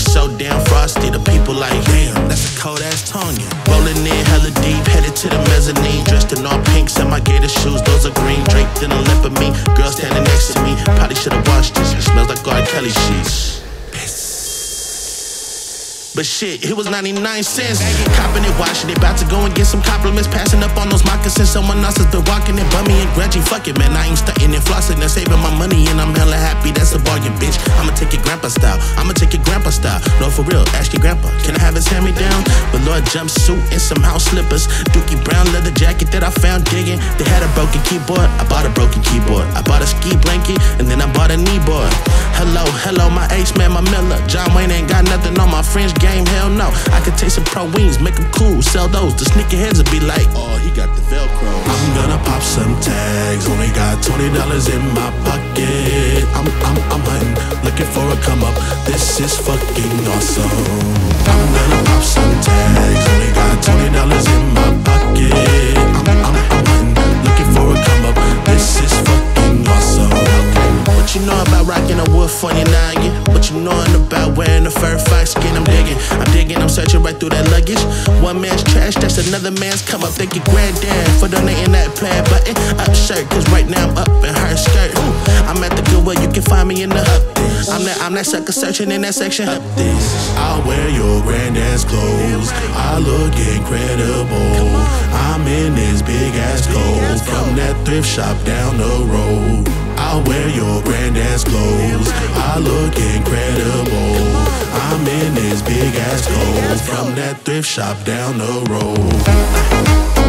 just so damn frosty. The people like, damn, that's a cold ass Tonya. Rolling in hella deep, headed to the mezzanine. Dressed in all pinks, and my gator shoes, those are green. Draped in a leopard me, girl standing next to me. Probably should've washed this, it smells like R. Kelly sheets. But shit, it was 99 cents. Copping it, washing it, about to go and get some compliments. Passing up on those moccasins. Someone else has been walking it, bummy and grudgy. Fuck it, man. I ain't stunting and flossing and saving my money, and I'm hella happy. That's a bargain, bitch. I'ma take it grandpa style. I'ma take style. No, for real, ask your grandpa. Can I have his hand me down? Velour jumpsuit and some house slippers. Dookie brown leather jacket that I found digging. They had a broken keyboard. I bought a broken keyboard. I bought a ski blanket, and then I bought a knee board. Hello, hello, my ace man, my Miller. John Wayne ain't got nothing on my French game, hell no. I could take some pro wings, make them cool, sell those. The sneakerheads will be like, oh, he got the Velcro. I'm gonna pop some tags, only got $20 in my pocket. I'm, I'm, I'm hunting, looking for a come up. This is fucking awesome. I'm gonna pop some tags, only got $20 in my pocket. I'm, I'm, I'm hunting, looking for a come up. This is fucking awesome. What you know about rocking a wolf on your noggin? What you knowin' about wearing a fur fox skin? I'm digging, I'm digging, I'm searching right through that luggage. One man's trash, that's another man's come up. Thank you, granddad, for donating that plaid button up shirt. Cause right now find me in the up. I'm that, I'm that sucker searching in that section. Up this. I'll wear your granddad's clothes. I look incredible. I'm in this big ass coat from that thrift shop down the road. I'll wear your granddad's clothes. I look incredible. I'm in this big ass coat from that thrift shop down the road.